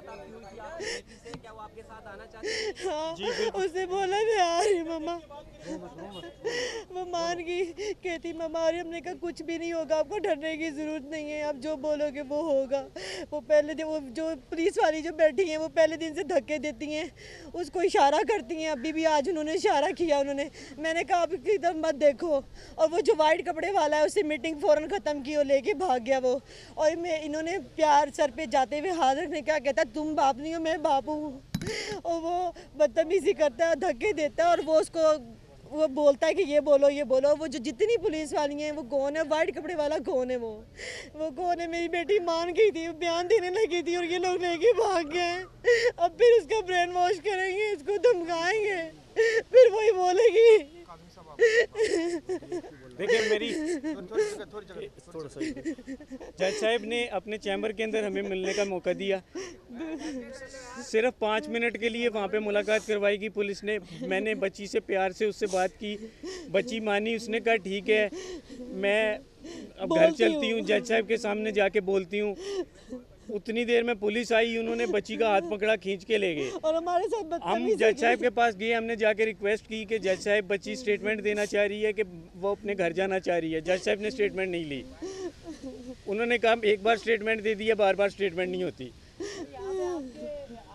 बात आपकी हुई थी आपकी बेटी से क्या वो आपके साथ आना चाहती है हाँ उसने बोला मैं आ रही मम्मा। वो मान गई कहती मम्मा अरे हमने कहा कुछ भी नहीं होगा आपको डरने की ज़रूरत नहीं है आप जो बोलोगे वो होगा। वो पहले दिन वो जो पुलिस वाली जो बैठी हैं वो पहले दिन से धक्के देती हैं उसको इशारा करती हैं अभी भी आज उन्होंने इशारा किया उन्होंने। मैंने कहा आप इधर मत देखो। और वो जो वाइट कपड़े वाला है उससे मीटिंग फ़ौरन ख़त्म की और लेके भाग गया वो। और मैं इन्होंने प्यार सर पे जाते हुए हाथ रखने क्या कहता तुम बाप नहीं हो मैं बाप हूँ। और वो बदतमीजी करता है, धक्के देता है और वो उसको, वो बोलता है कि ये बोलो ये बोलो। वो जो जितनी पुलिस वाली हैं, वो कौन है, वाइट कपड़े वाला कौन है वो। वो कौन है, मेरी बेटी मान गई थी, बयान देने लगी थी और ये लोग लेके भाग गए। अब फिर उसका ब्रेन वॉश करेंगे, इसको धमकाएँगे, फिर वही बोलेगी। देखिए मेरी थोड़ा सा जज साहब ने अपने चैम्बर के अंदर हमें मिलने का मौका दिया। सिर्फ़ पाँच मिनट के लिए वहाँ पे मुलाकात करवाई की पुलिस ने। मैंने बच्ची से प्यार से उससे बात की। बच्ची मानी उसने कहा ठीक है मैं अब घर चलती हूँ। हूँ। जज साहब के सामने जाके बोलती हूँ। उतनी देर में पुलिस आई उन्होंने बच्ची का हाथ पकड़ा खींच के ले गए। और हमारे साथ हम जज साहब के पास गए हमने जाके रिक्वेस्ट की कि जज साहब बच्ची स्टेटमेंट देना चाह रही है कि वो अपने घर जाना चाह रही है। जज साहब ने स्टेटमेंट नहीं ली। उन्होंने कहा एक बार स्टेटमेंट दे दी है बार बार स्टेटमेंट नहीं होती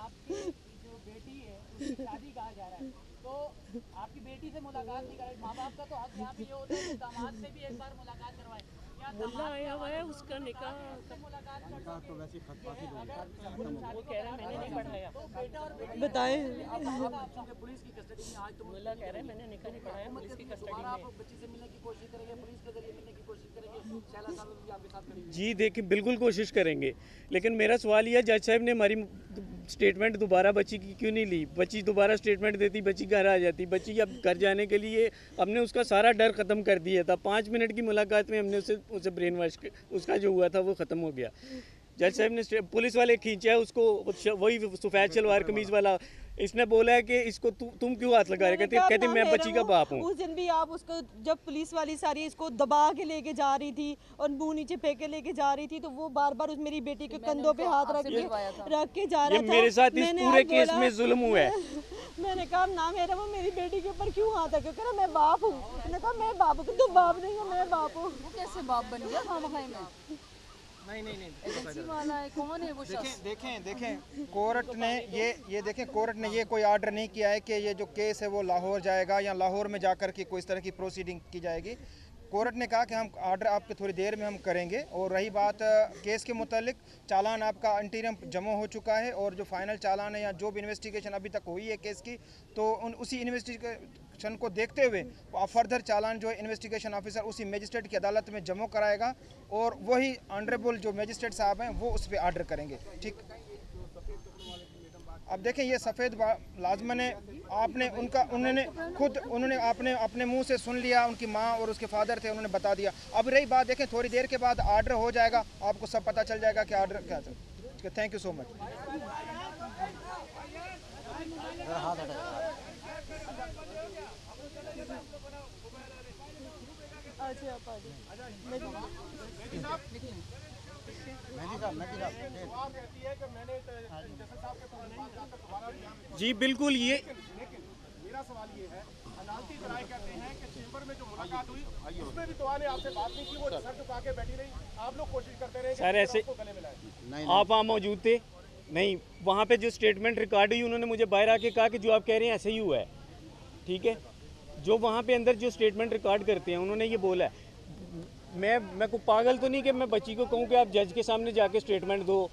आपकी जो बेटी है उसकी शादी कहा जा रहा है तो आपकी बेटी से मुलाकात नहीं कराई माँ बाप का तो हक यहाँ पे ये होता है दामाद से भी एक बार मुलाकात करवाए। मुल्ला आया हुआ है उसका निकाह तो वैसे ही। वो कह रहा है मैंने नहीं पढ़ाया। बताएँ। पुलिस की कस्टडी में आज तो मुल्ला कह रहा है मैंने निकाह नहीं पढ़ाया पुलिस की कस्टडी में। आप बच्ची से मिलने की कोशिश करेंगे पुलिस के ज़रिए मिलने की कोशिश करेंगे शैला साहब भी आपके साथ जी देखिए बिल्कुल कोशिश करेंगे। लेकिन मेरा सवाल यह जज साहब ने हमारी स्टेटमेंट दोबारा बच्ची की क्यों नहीं ली? बच्ची दोबारा स्टेटमेंट देती, बच्ची घर आ जाती। बच्ची अब घर जाने के लिए हमने उसका सारा डर ख़त्म कर दिया था। पाँच मिनट की मुलाकात में हमने उसे उसे ब्रेन वॉश उसका जो हुआ था वो ख़त्म हो गया। जज साहब ने पुलिस वाले खींचा है उसको वही सफ़ेद शलवार कमीज़ वाला। इसने बोला है कि इसको तु, तुम क्यों हाथ लगा रहे कहती कहती मैं बच्ची का बाप हूँ। उस दिन भी आप उसको जब पुलिस वाली सारी इसको दबा के लेके जा रही थी और मुँह नीचे फेंक के लेके जा रही थी तो वो बार बार उस मेरी बेटी के कंधों पे हाथ रख के रख के जा रहा था। मेरे साथ इस पूरे केस में जुल्म हुआ है। मैंने कहा ना मेरा वो मेरी बेटी के ऊपर क्यों हाथ रखे कहा मैं बाप हूँ। मैंने कहा मैं बाप हूँ। तू बाप नहीं है मैं बाप हूँ। कैसे बाप बन गया? खाम खाई में नहीं नहीं नहीं वाला है कौन है वो देखें देखें देखें कोर्ट ने ये ये देखें कोर्ट ने ये कोई आर्डर नहीं किया है कि ये जो केस है वो लाहौर जाएगा या लाहौर में जाकर के कोई इस तरह की प्रोसीडिंग की जाएगी। कोर्ट ने कहा कि हम आर्डर आपके थोड़ी देर में हम करेंगे। और रही बात केस के मुतालिक, चालान आपका अंटीरियम जमा हो चुका है और जो फाइनल चालान है या जो भी इन्वेस्टिगेशन अभी तक हुई है केस की तो उन, उसी इन्वेस्टिगेशन को देखते हुए फर्दर चालान जो है इन्वेस्टिगेशन ऑफिसर उसी मजिस्ट्रेट की अदालत में जमा कराएगा और वही ऑनरेबल जो मजिस्ट्रेट साहब हैं, वो उस पर आर्डर करेंगे। ठीक? अब देखें, ये सफ़ेद लाजमन है आपने उनका, उन्होंने खुद, उन्होंने आपने अपने मुँह से सुन लिया, उनकी माँ और उसके फादर थे, उन्होंने बता दिया। अब रही बात देखें, थोड़ी देर के बाद आर्डर हो जाएगा, आपको सब पता चल जाएगा कि आर्डर क्या था। थैंक यू सो मच अच्छा। जी बिल्कुल ये मेरा सवाल ये है अदालती कहते हैं कि चेंबर में जो मुलाकात हुई उसमें भी दुआ ने आपसे बात नहीं की वो सर झुका के बैठी रही। आप लोग कोशिश करते रहे सर, ऐसे- आप वहाँ मौजूद थे? नहीं वहाँ पे जो स्टेटमेंट रिकॉर्ड हुई उन्होंने मुझे बाहर आके कहा कि जो आप कह रहे हैं ऐसे ही हुआ है। ठीक है? जो वहाँ पे अंदर जो स्टेटमेंट रिकॉर्ड करते हैं उन्होंने ये बोला है। मैं मैं को पागल तो नहीं कि मैं बच्ची को कहूँ कि आप जज के सामने जाके स्टेटमेंट दो।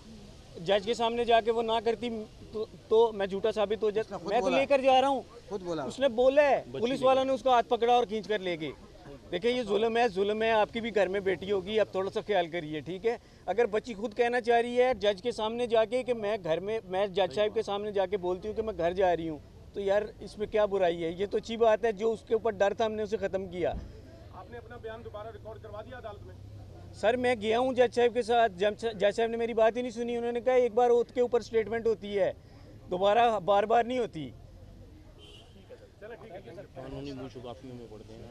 जज के सामने जाके वो ना करती तो, तो मैं झूठा साबित हो जाता मैं तो लेकर जा रहा हूँ। खुद बोला। उसने बोला है पुलिस वाला ने उसका हाथ पकड़ा और खींच कर ले गए। देखिए ये जुल्म है जुल्म है आपकी भी घर में बेटी होगी आप थोड़ा सा ख्याल करिए ठीक है? अगर बच्ची खुद कहना चाह रही है जज के सामने जाके कि मैं घर में मैं जज साहब के सामने जाके बोलती हूँ कि मैं घर जा रही हूँ तो यार इसमें क्या बुराई है? ये तो अच्छी बात है जो उसके ऊपर डर था हमने उसे ख़त्म किया। आपने अपना बयान दोबारा रिकॉर्ड करवा दिया अदालत में? सर मैं गया हूँ जज साहब के साथ। जज साहब ने मेरी बात ही नहीं सुनी। उन्होंने कहा एक बार उसके ऊपर स्टेटमेंट होती है। दोबारा बार बार नहीं होती। कानूनी मुझे में पड़ते हैं।